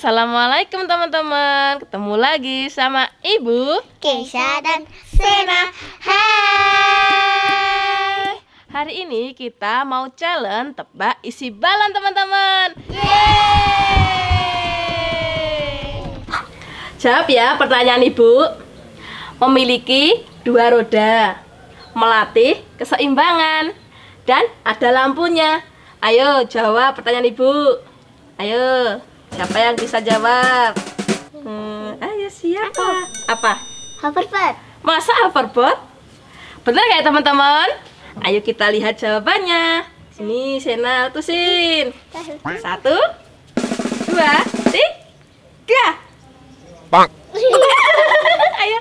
Assalamualaikum teman-teman. Ketemu lagi sama Ibu Keisha dan Sena. Hai. Hari ini kita mau challenge tebak isi balon teman-teman. Jawab ya pertanyaan Ibu. Memiliki dua roda Melatih keseimbangan Dan ada lampunya. Ayo jawab pertanyaan Ibu. Ayo Siapa yang bisa jawab? Hmm, ayo siapa? Apa? Hoverboard. Masa hoverboard? Benar nggak ya teman-teman? Ayo kita lihat jawabannya. Sini Sena tusin. Satu, dua, tiga. Bang. ayo.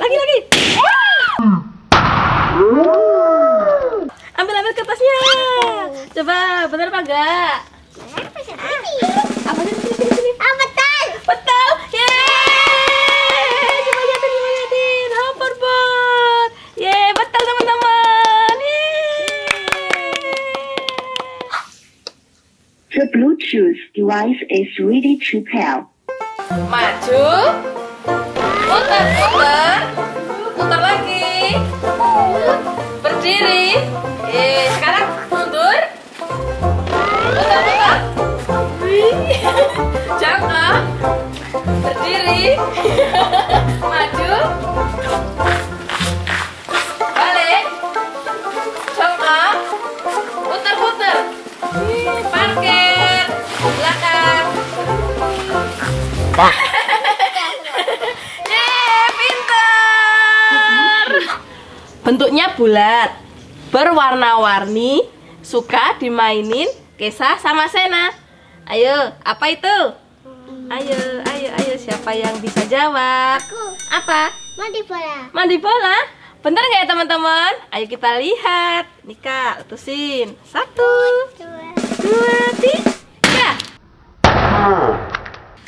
Lagi lagi. Ambil ambil kertasnya. Coba benar apa enggak? Bluetooth device is ready to pair. Maju. Putar, putar. Putar lagi. Berdiri. Yeay, sekarang mundur. Putar, putar. Jangka. Berdiri. Yeay, pintar. Bentuknya bulat, berwarna-warni, suka dimainin Kesa sama Sena. Ayo, apa itu? Ayo, ayo, ayo, siapa yang bisa jawab? Aku. Apa? Mandi bola. Mandi bola? Bener nggak ya teman-teman? Ayo kita lihat. Nih kak, letusin. Satu, Dua. dua, tiga.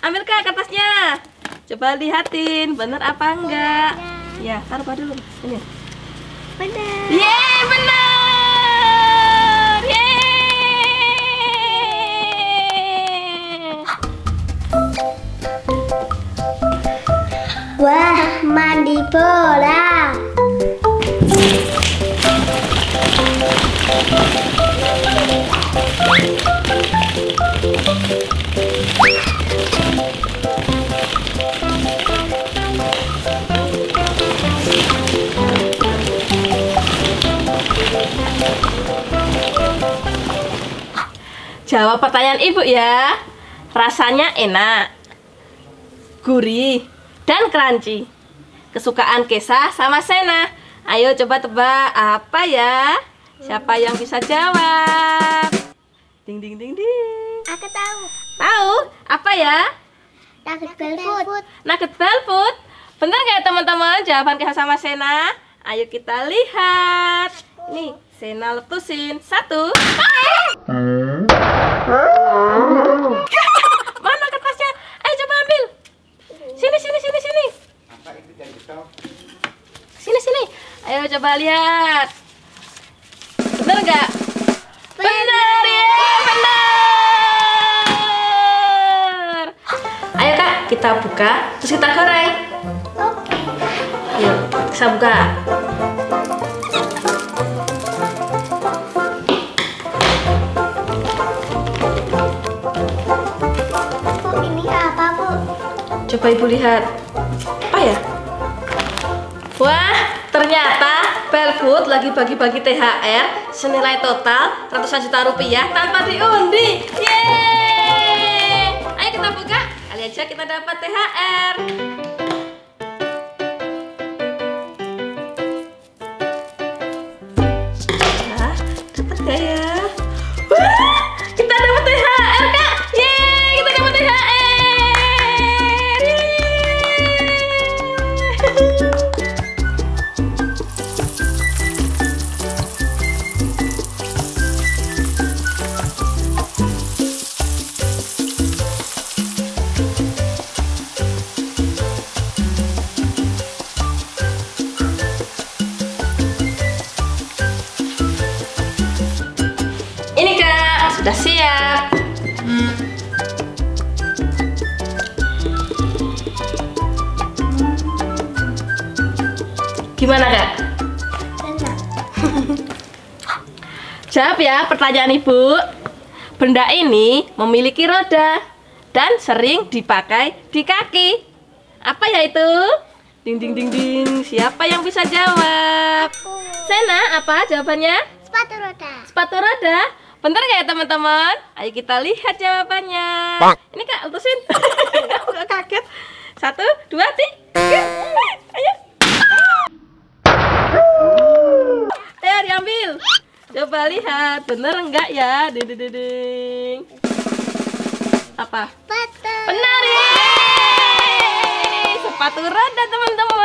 Ambil kak kertasnya. Coba lihatin, bener apa enggak? Ya, taruh dulu? Ini. Benar. Yeay, bener! Yeay! Wah, mandi bola. Jawab pertanyaan ibu ya. Rasanya enak, gurih, dan crunchy. Kesukaan Kesa sama Sena. Ayo coba tebak apa ya? Siapa yang bisa jawab? Ding ding ding ding. Aku tahu. Tahu apa ya? Nugget Belfood. Nugget Belfood. Bener nggak teman-teman jawaban Kesa sama Sena? Ayo kita lihat. Nih, Sena letusin. Satu. Mana kertasnya? Ayo coba ambil. Sini sini sini sini. Sini sini. Ayo coba lihat. Bener nggak? Bener ya, bener. Ayo kak, kita buka, terus kita goreng. Oke. Ayo, kita buka. Bu, ini apa, Bu? Coba ibu lihat. Apa ya? Wah, Belfood lagi bagi-bagi THR senilai total ratusan juta rupiah tanpa diundi. Yeay! Ayo kita buka. Kali aja kita dapat THR. sudah siap. Hmm. Gimana kak? Jawab ya pertanyaan ibu. Benda ini memiliki roda dan sering dipakai di kaki. Apa ya itu? Ding ding ding ding. Siapa yang bisa jawab? Aku. Sena, apa jawabannya? Sepatu roda. Sepatu roda. Bener nggak ya teman-teman? Ayo kita lihat jawabannya. Ini kak, letusin. Aku nggak kaget. Satu, dua, tiga. Ayo. Ayo diambil. Coba lihat, bener enggak ya? Ding ding ding, ding. Apa? Sepatu. Benar yeay! Sepatu roda teman-teman.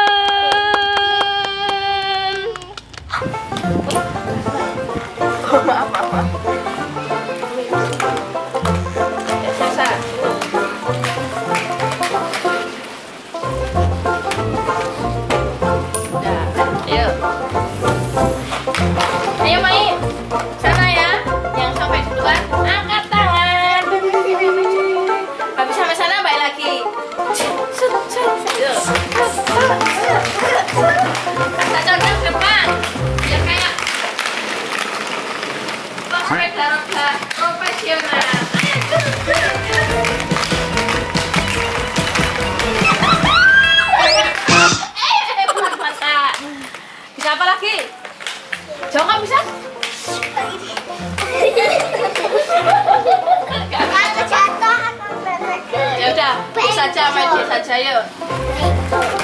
Saja main saja yuk.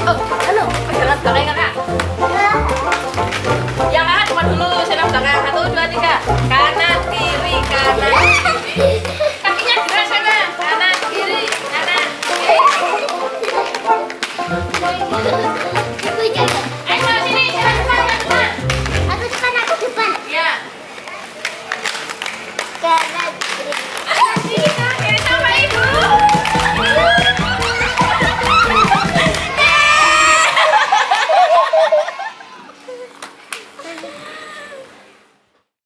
Oh, anu, pegangan belakang kakak. Yang kakak cuma dulu, saya belakang. Satu, dua, tiga. Kanan, kiri, kanan. Kakinya gerak sana. Kanan, kiri, kanan, kiri. Ayo sini, sana depan, sana depan. Aku depan, aku depan. Ya. Kanan, kiri. Kanan, kiri.